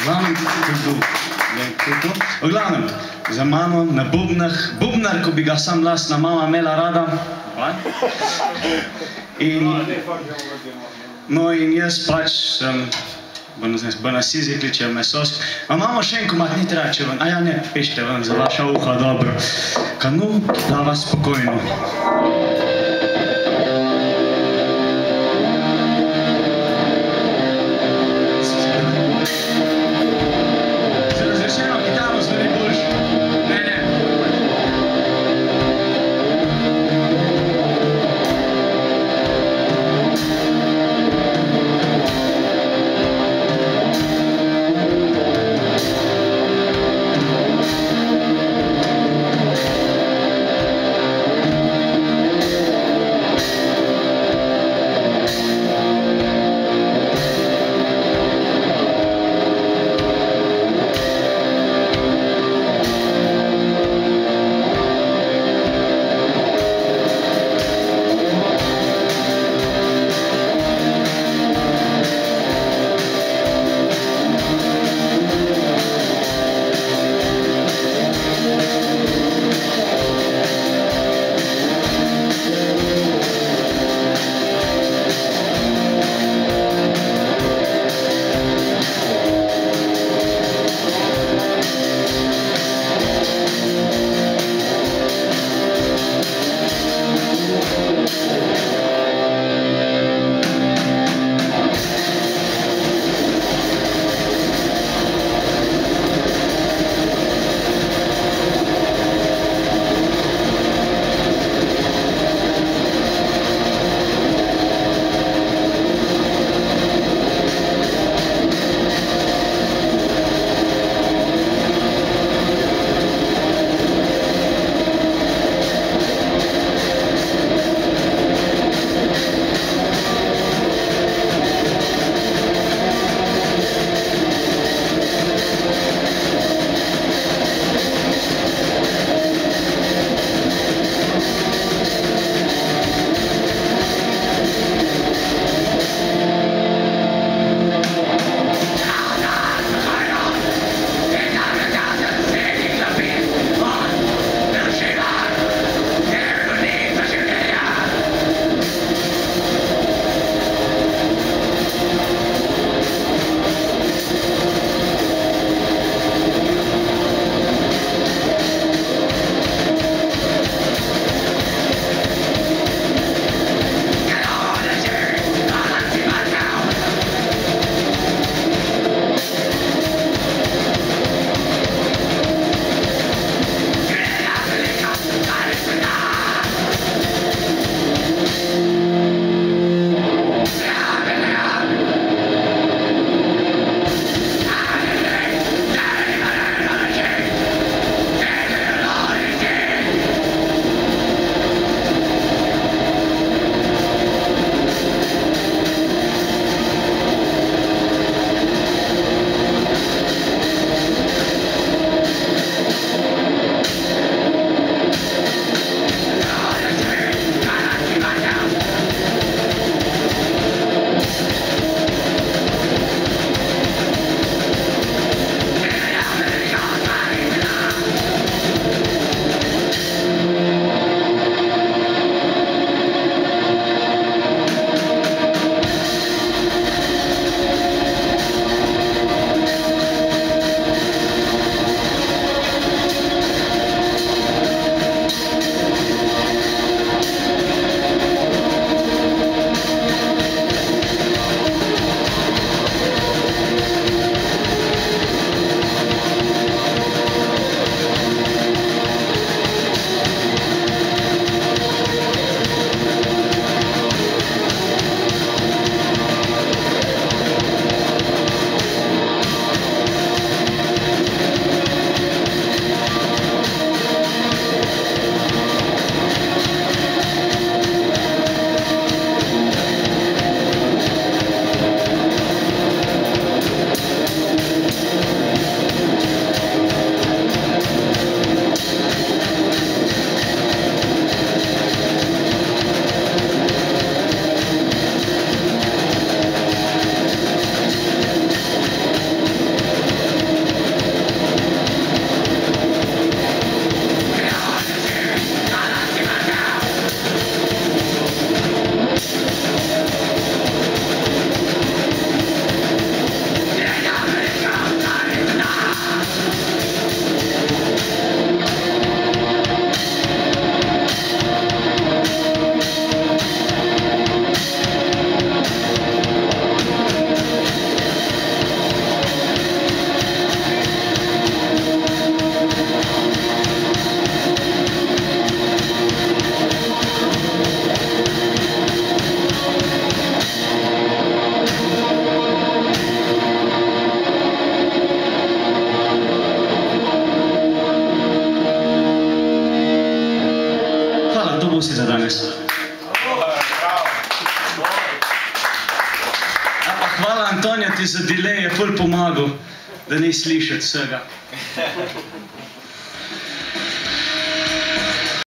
v glavnem tisti, ki kdo. Ne, to to. V glavnem, za mano na bubnah, bubnar, ko bi ga sam lastna mama imela rada. In, no in jaz pač sem, banasizi kličejo mesos, a imamo še en komat, ni trače ven, a ja ne, pešte ven za vaša uha, dobro. Kanu, da vas spokojno. Ti za delay je ful pomagal, da ni slišati vsega.